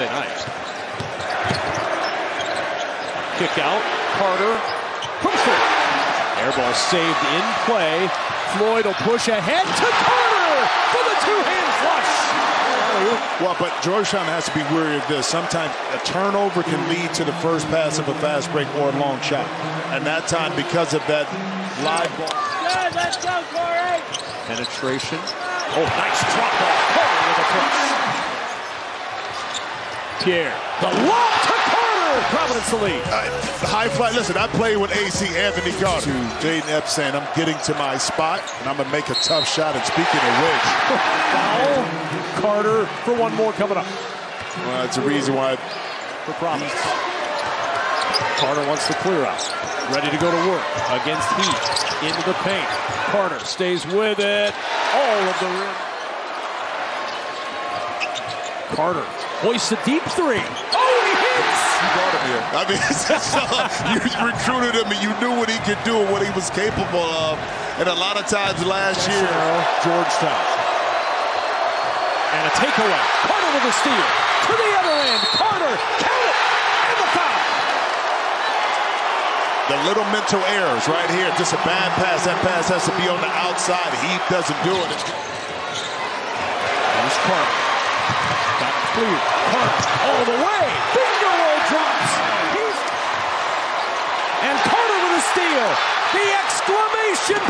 Thursday night. Kick out, Carter from three. Air ball saved in play. Floyd will push ahead to Carter for the two-hand flush. Well, but Georgetown has to be wary of this. Sometimes a turnover can lead to the first pass of a fast break or a long shot. And that time, because of that live ball. Good, let's go, Corey. Penetration. Oh, nice drop ball. Carter with a push. Pierre. The lob to Carter. Providence the lead. Uh, high flight. Listen, I played with AC Anthony Carter. To Jayden Epps saying, I'm getting to my spot, and I'm going to make a tough shot. And speaking of which, Foul. Carter for one more coming up. well, it's a reason why for Providence. Carter wants to clear out. Ready to go to work against Heath. Into the paint. Carter stays with it. All of the rim. Carter hoists a deep three. Oh, he hits! you brought him here. I mean, so uh, you recruited him, and you knew what he could do and what he was capable of. And a lot of times last year, Georgetown. And a takeaway. Carter with a steal. To the other end. Carter. Count it. And the foul. the little mental errors right here, just a bad pass. That pass has to be on the outside. He doesn't do it. Here's Carter. Clear. Carter all the way. Finger roll drops. He's... And Carter with a steal. The exclamation.